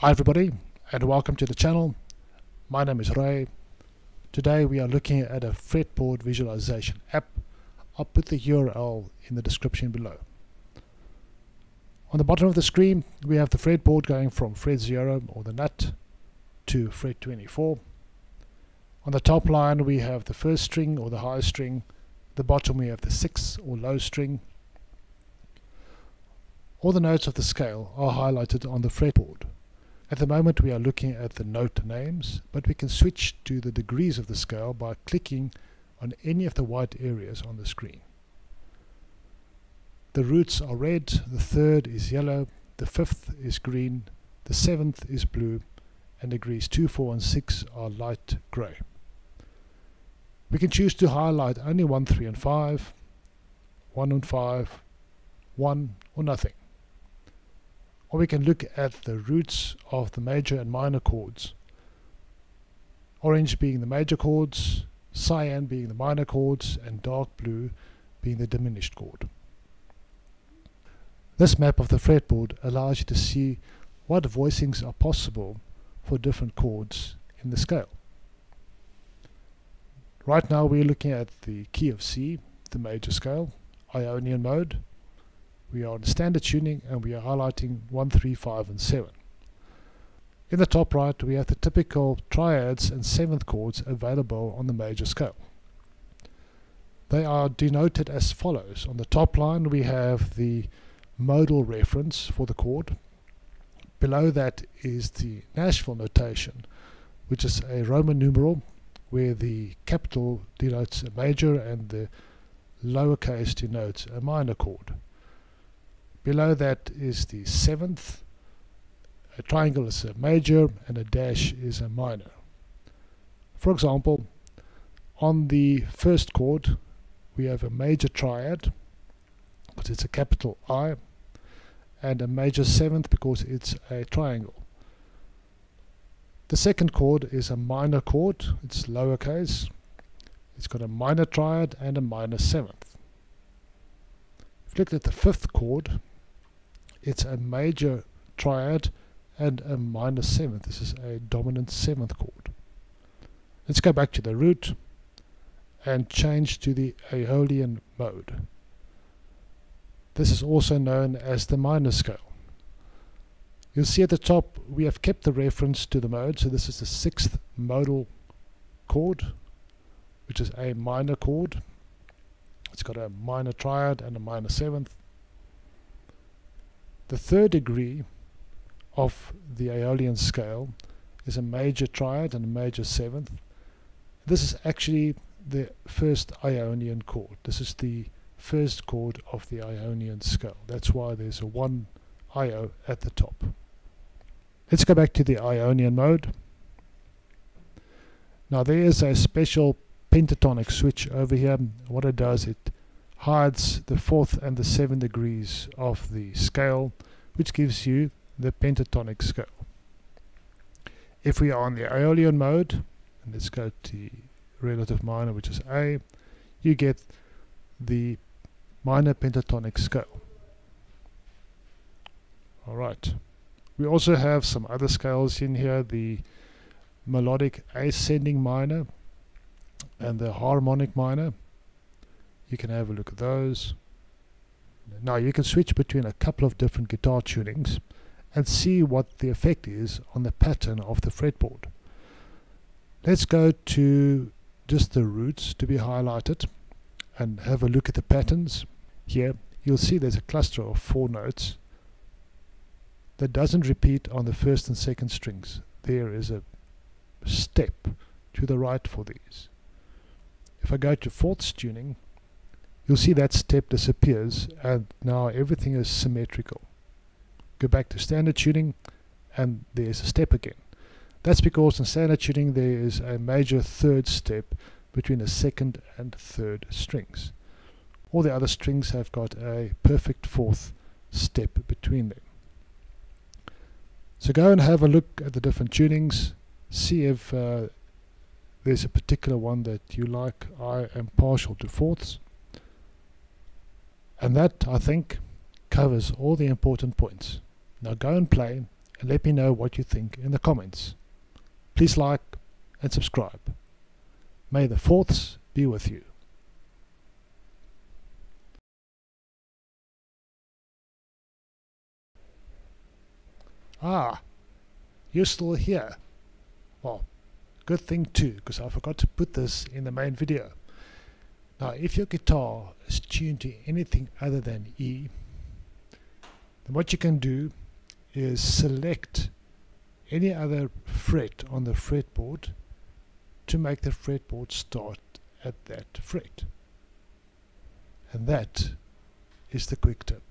Hi everybody and welcome to the channel. My name is Ray. Today we are looking at a fretboard visualization app. I'll put the URL in the description below. On the bottom of the screen we have the fretboard going from fret 0 or the nut to fret 24. On the top line we have the first string or the high string. The bottom we have the sixth or low string. All the notes of the scale are highlighted on the fretboard. At the moment we are looking at the note names, but we can switch to the degrees of the scale by clicking on any of the white areas on the screen. The roots are red, the third is yellow, the fifth is green, the seventh is blue, and degrees 2, 4 and 6 are light grey. We can choose to highlight only 1, 3 and 5, 1 and 5, 1 or nothing or we can look at the roots of the major and minor chords. Orange being the major chords, cyan being the minor chords, and dark blue being the diminished chord. This map of the fretboard allows you to see what voicings are possible for different chords in the scale. Right now we're looking at the key of C, the major scale, Ionian mode, we are in standard tuning and we are highlighting 1, 3, 5 and 7. In the top right we have the typical triads and seventh chords available on the major scale. They are denoted as follows. On the top line we have the modal reference for the chord. Below that is the Nashville notation which is a Roman numeral where the capital denotes a major and the lowercase denotes a minor chord. Below that is the seventh. A triangle is a major and a dash is a minor. For example, on the first chord we have a major triad because it's a capital I and a major seventh because it's a triangle. The second chord is a minor chord, it's lowercase. It's got a minor triad and a minor seventh. If you look at the fifth chord, it's a major triad and a minor seventh. This is a dominant seventh chord. Let's go back to the root and change to the Aeolian mode. This is also known as the minor scale. You'll see at the top we have kept the reference to the mode, so this is the sixth modal chord, which is a minor chord. It's got a minor triad and a minor seventh. The third degree of the Aeolian scale is a major triad and a major seventh. This is actually the first Ionian chord. This is the first chord of the Ionian scale. That's why there's a 1 Io at the top. Let's go back to the Ionian mode. Now there is a special pentatonic switch over here. What it does, it hides the fourth and the seventh degrees of the scale, which gives you the pentatonic scale. If we are on the Aeolian mode, and let's go to relative minor, which is A, you get the minor pentatonic scale. Alright. We also have some other scales in here, the melodic ascending minor and the harmonic minor you can have a look at those. Now you can switch between a couple of different guitar tunings and see what the effect is on the pattern of the fretboard. Let's go to just the roots to be highlighted and have a look at the patterns. Here you'll see there's a cluster of four notes that doesn't repeat on the first and second strings. There is a step to the right for these. If I go to fourths tuning you'll see that step disappears and now everything is symmetrical. Go back to standard tuning and there's a step again. That's because in standard tuning there is a major third step between the second and third strings. All the other strings have got a perfect fourth step between them. So go and have a look at the different tunings, see if uh, there's a particular one that you like. I am partial to fourths. And that, I think, covers all the important points. Now go and play and let me know what you think in the comments. Please like and subscribe. May the fourths be with you. Ah, you're still here. Well, good thing too, because I forgot to put this in the main video. Now, if your guitar is tuned to anything other than E, then what you can do is select any other fret on the fretboard to make the fretboard start at that fret. And that is the quick tip.